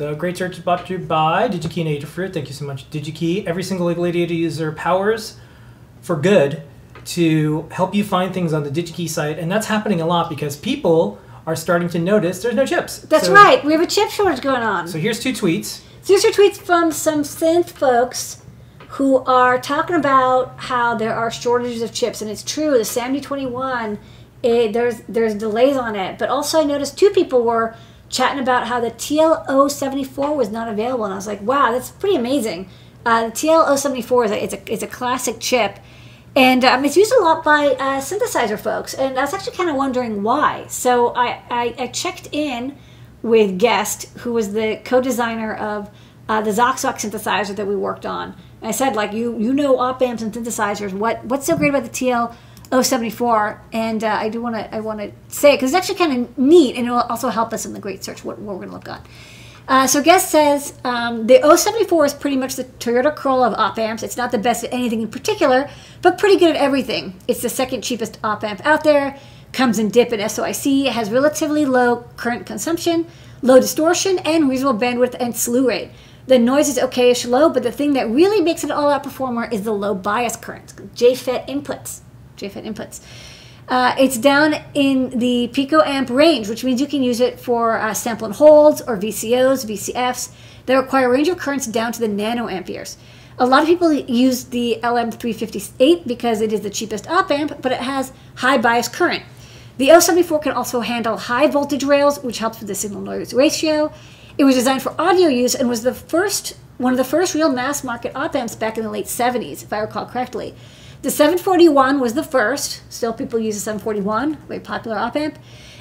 The Great Search is brought to you by DigiKey and Adafruit. Thank you so much, DigiKey. Every single Legal user powers for good to help you find things on the DigiKey site, and that's happening a lot because people are starting to notice there's no chips. That's So- right. We have a chip shortage going on. So here's two tweets. So These are tweets from some synth folks who are talking about how there are shortages of chips, and it's true. The SAMD21, it, there's there's delays on it, but also I noticed two people were chatting about how the TL074 was not available, and I was like, wow, that's pretty amazing. Uh, the TL074 is a, it's a it's a classic chip, and um, it's used a lot by uh, synthesizer folks, and I was actually kind of wondering why. So I, I, I checked in with Guest, who was the co-designer of uh, the x0xb0x synthesizer that we worked on. And I said, like, you you know op amps and synthesizers. What what's so great about the TL 074? And uh, I do want to I want to say it because it's actually kind of neat, and it will also help us in the great search what, what we're going to look on. Uh, so Guest says um, the 074 is pretty much the Toyota Corolla of op amps. It's not the best at anything in particular, but pretty good at everything. It's the second cheapest op amp out there. Comes in DIP and SOIC. It has relatively low current consumption, low distortion, and reasonable bandwidth and slew rate. The noise is okayish low, but the thing that really makes it all-out performer is the low bias current, JFET inputs. JFET inputs. Uh, it's down in the picoamp range, which means you can use it for uh, sample and holds or VCOs, VCFs that require a range of currents down to the nanoamperes. A lot of people use the LM358 because it is the cheapest op amp, but it has high bias current. The 074 can also handle high voltage rails, which helps with the signal noise ratio. It was designed for audio use and was the first one of the first real mass market op amps back in the late 70s, if I recall correctly. The 741 was the first. Still, people use the 741, very popular op amp.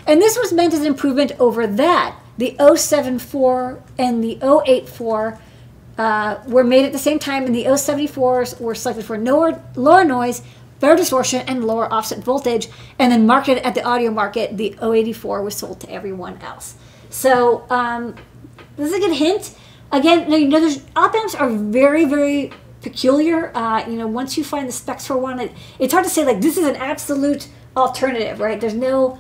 And this was meant as an improvement over that. The 074 and the 084 uh, were made at the same time, and the 074s were selected for lower, lower noise, better distortion, and lower offset voltage. And then marketed at the audio market, the 084 was sold to everyone else. So um, this is a good hint. Again, you know, op amps are very, very peculiar. Uh, you know, once you find the specs for one, it, it's hard to say like this is an absolute alternative, right? There's no,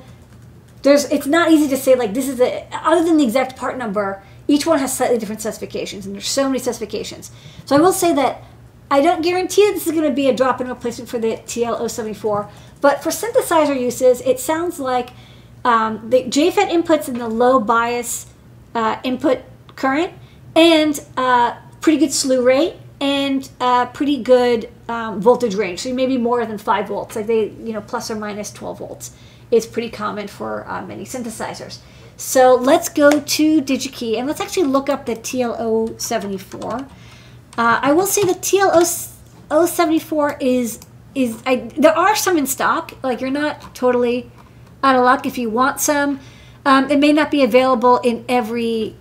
there's. It's not easy to say like this is a other than the exact part number. Each one has slightly different specifications, and there's so many specifications. So I will say that I don't guarantee that this is going to be a drop-in replacement for the TL074, but for synthesizer uses, it sounds like um, the JFET inputs in the low bias uh, input current and uh, pretty good slew rate and uh, pretty good um, voltage range. So maybe more than five volts, like they, you know, plus or minus 12 volts is pretty common for uh, many synthesizers. So let's go to DigiKey and let's actually look up the TL074. Uh, I will say the TLO074 is is I, there are some in stock. Like you're not totally out of luck if you want some. Um, it may not be available in every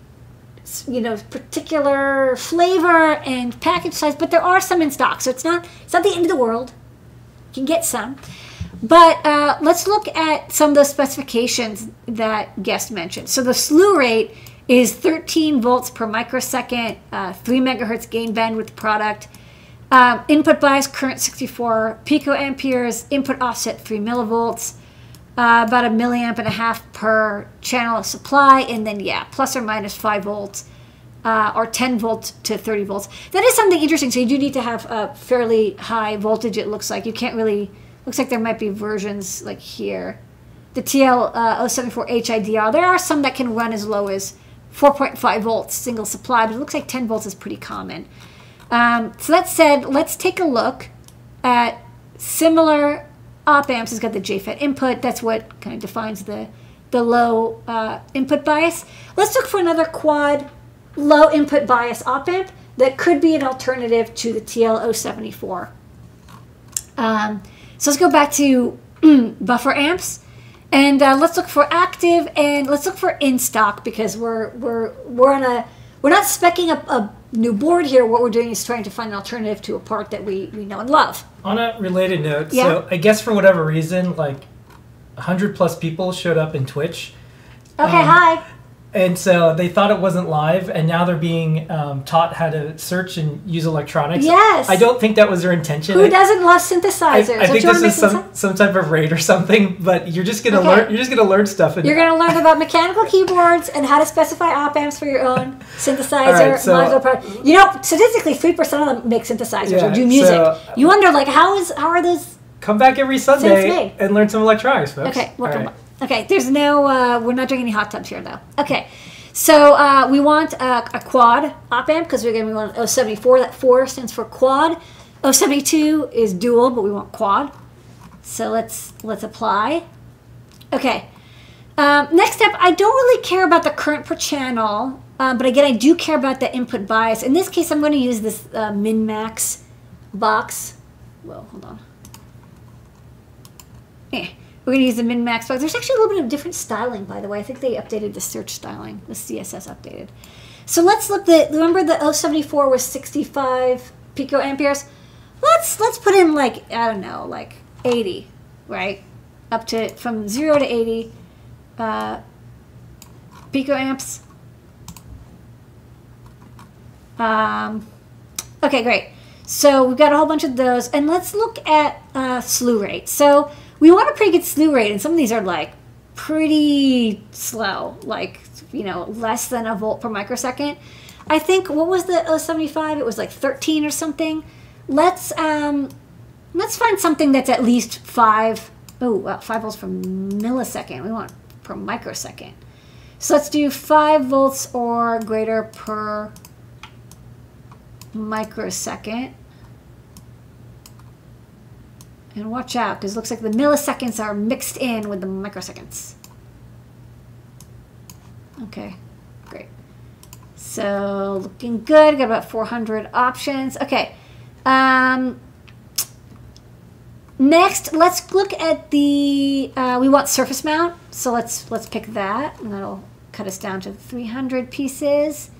you know particular flavor and package size, but there are some in stock. So it's not it's not the end of the world. You can get some. But uh, let's look at some of the specifications that Guest mentioned. So the slew rate is 13 volts per microsecond, uh, 3 megahertz gain bandwidth product. Um, input bias current 64 picoamperes, input offset 3 millivolts, uh, about a milliamp and a half per channel of supply, and then, yeah, plus or minus 5 volts. Uh, or 10 volts to 30 volts. That is something interesting. So you do need to have a fairly high voltage. It looks like you can't really. Looks like there might be versions like here. The TL uh, 074 HIDR. There are some that can run as low as 4.5 volts single supply, but it looks like 10 volts is pretty common. Um, so that said, let's take a look at similar op amps. It's got the JFET input. That's what kind of defines the the low uh, input bias. Let's look for another quad low input bias op amp that could be an alternative to the TL074. Um, so let's go back to buffer amps. And uh, let's look for active and let's look for in stock because we're we're we're on a we're not specking up a new board here. What we're doing is trying to find an alternative to a part that we, we know and love. On a related note, Yeah. so I guess for whatever reason, like 100 plus people showed up in Twitch. Okay, Um, hi. And so they thought it wasn't live, and now they're being um, taught how to search and use electronics. Yes. I don't think that was their intention. Who I- doesn't love I, synthesizers? I Don't think this is some, some type of raid or something, but you're just gonna Okay. learn. You're just gonna learn stuff. And You're going to learn about mechanical keyboards and how to specify op amps for your own synthesizer right, so- modular product. You know, statistically, three percent of them make synthesizers Yeah, or do music. so- you wonder, like, how is how are those? come back every Sunday and learn some electronics, folks. Okay, welcome. right. Okay, there's no. Uh, we're not doing any hot tubs here, though. Okay, so uh, we want a, a quad op amp because we're going to want 074. That four stands for quad. 072 is dual, but we want quad. So let's let's apply. Okay. Um, next up, I don't really care about the current per channel, uh, but again, I do care about the input bias. In this case, I'm going to use this uh, min max box. Whoa, hold on. Eh. We're going to use the min max box. There's actually a little bit of different styling, by the way. I think they updated the search styling. The CSS updated. So let's look. The remember the 074 was 65 pico amperes. Let's let's put in like I don't know, like 80, right? Up to from zero to 80 uh, pico amps. Um, okay, great. So we've got a whole bunch of those, and let's look at uh, slew rate. So we want a pretty good slew rate, and some of these are like pretty slow, like you know less than a volt per microsecond. I think what was the 075? It was like 13 or something. Let's um, let's find something that's at least five. Oh, wow, five volts per millisecond. We want per microsecond. So let's do five volts or greater per microsecond. And watch out, because it looks like the milliseconds are mixed in with the microseconds. Okay, great. So looking good. Got about 400 options. Okay. Um, next, let's look at the. Uh, we want surface mount, so let's let's pick that, and that'll cut us down to 300 pieces.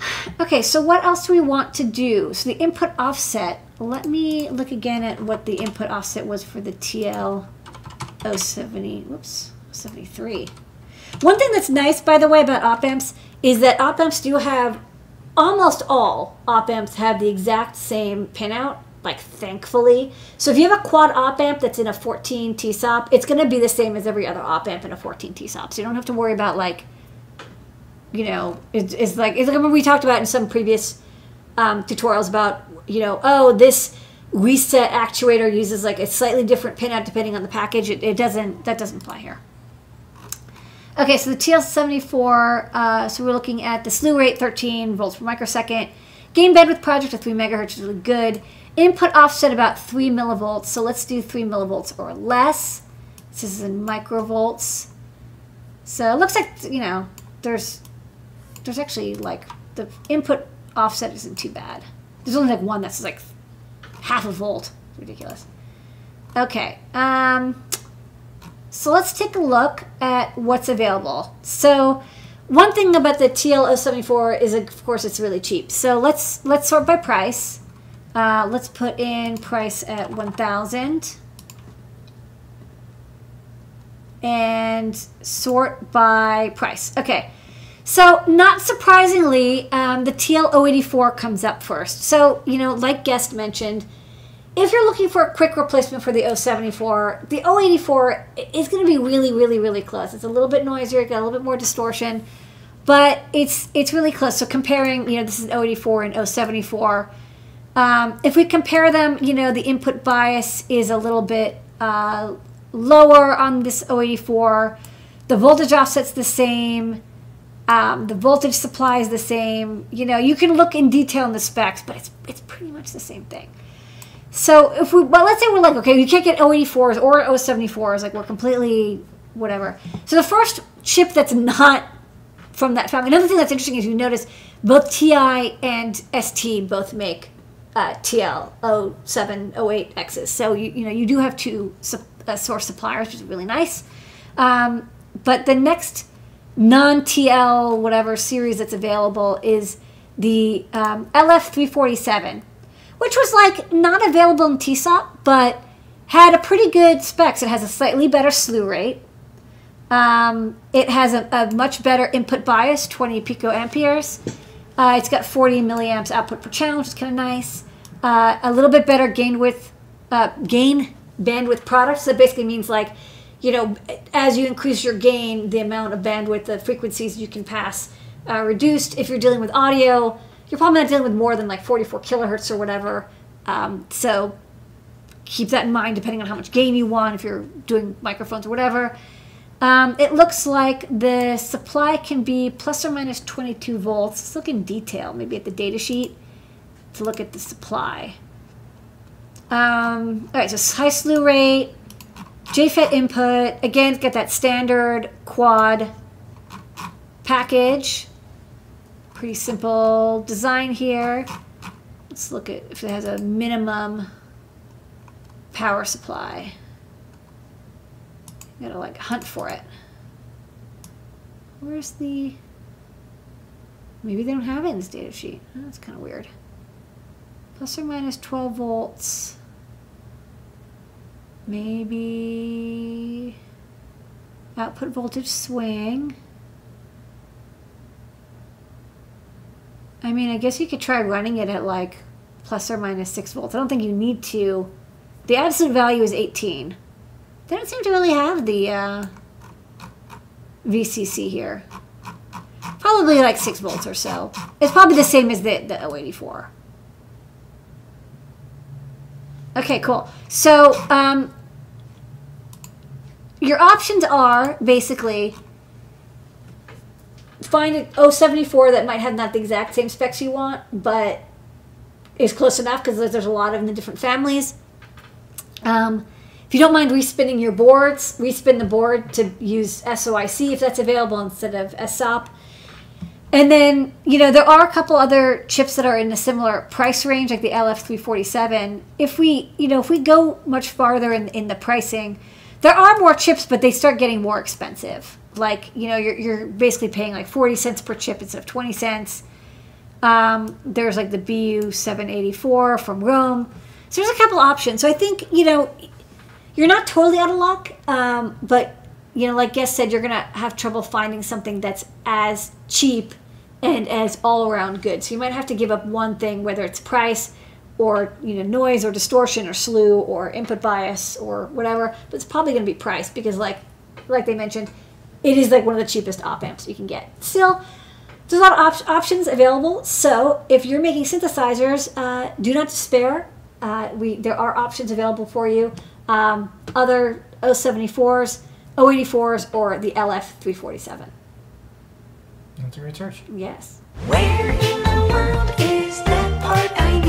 Okay, so what else do we want to do? So the input offset. Let me look again at what the input offset was for the TL 070. Whoops, 73. One thing that's nice, by the way, about op amps is that op amps do have almost all op amps have the exact same pinout. Like thankfully, so if you have a quad op amp that's in a 14 TSOP, it's going to be the same as every other op amp in a 14 TSOP. So you don't have to worry about like you know, it's, it's like it's like we talked about in some previous um, tutorials about you know, oh this reset actuator uses like a slightly different pinout depending on the package. It, it doesn't that doesn't apply here. Okay, so the TL74. Uh, so we're looking at the slew rate 13 volts per microsecond. Gain bandwidth product at 3 megahertz is really good. Input offset about 3 millivolts. So let's do 3 millivolts or less. This is in microvolts. So it looks like you know there's there's actually like the input offset isn't too bad. There's only like one that's like half a volt. Ridiculous. Okay. Um, so let's take a look at what's available. So one thing about the TL074 is of course it's really cheap. So let's let's sort by price. Uh, let's put in price at 1000 and sort by price. Okay. So, not surprisingly, um, the TL084 comes up first. So, you know, like Guest mentioned, if you're looking for a quick replacement for the 074, the 084 is going to be really, really, really close. It's a little bit noisier, got a little bit more distortion, but it's it's really close. So, comparing, you know, this is 084 and 074. Um, if we compare them, you know, the input bias is a little bit uh, lower on this 084. The voltage offset's the same. Um, the voltage supply is the same. You know, you can look in detail in the specs, but it's it's pretty much the same thing. So if we, well, let's say we're like, okay, you can't get 084s or 074s, like we're completely whatever. So the first chip that's not from that family. Another thing that's interesting is you notice both TI and ST both make uh, TL 0708 X's. So you you know you do have two uh, source suppliers, which is really nice. Um, but the next non-TL whatever series that's available is the um, LF347, which was like not available in TSOP, but had a pretty good specs. It has a slightly better slew rate. Um, it has a, a much better input bias, 20 picoamperes. Uh, it's got 40 milliamps output per channel, which is kind of nice. Uh, a little bit better gain width, uh, gain bandwidth product. So that basically means like, you know, as you increase your gain, the amount of bandwidth, the frequencies you can pass uh, reduced. If you're dealing with audio, you're probably not dealing with more than like 44 kilohertz or whatever. Um, so keep that in mind depending on how much gain you want, if you're doing microphones or whatever. Um, it looks like the supply can be plus or minus 22 volts. Let's look in detail, maybe at the data sheet to look at the supply. Um, all right, so high slew rate, JFET input. Again, it's that standard quad package. Pretty simple design here. Let's look at if it has a minimum power supply. You gotta like hunt for it. Where's the... Maybe they don't have it in this data sheet. That's kind of weird. Plus or minus 12 volts. Maybe... Output voltage swing. I mean, I guess you could try running it at like plus or minus 6 volts. I don't think you need to. The absolute value is 18. They don't seem to really have the uh, VCC here. Probably like 6 volts or so. It's probably the same as the, the 084. Okay, cool. So, um, your options are basically find an 074 that might have not the exact same specs you want, but is close enough because there's a lot of them in different families. Um, if you don't mind respinning your boards, respin the board to use SOIC if that's available instead of SOP. And then, you know, there are a couple other chips that are in a similar price range, like the LF347. If we, you know, if we go much farther in, in the pricing, there are more chips, but they start getting more expensive. Like, you know, you're, you're basically paying like 40 cents per chip instead of 20 cents. Um, there's like the BU784 from ROHM. So there's a couple options. So I think, you know, you're not totally out of luck, um, but, you know, like Guest said, you're going to have trouble finding something that's as cheap and as all around good. So you might have to give up one thing, whether it's price or you know noise or distortion or slew or input bias or whatever. But it's probably going to be price because like like they mentioned, it is like one of the cheapest op amps you can get. Still, there's a lot of op- options available. So if you're making synthesizers, uh, do not despair. Uh, we there are options available for you. Um, other 074s, 084s, or the LF347. That's a great search. Yes. Where in the world is that part I need?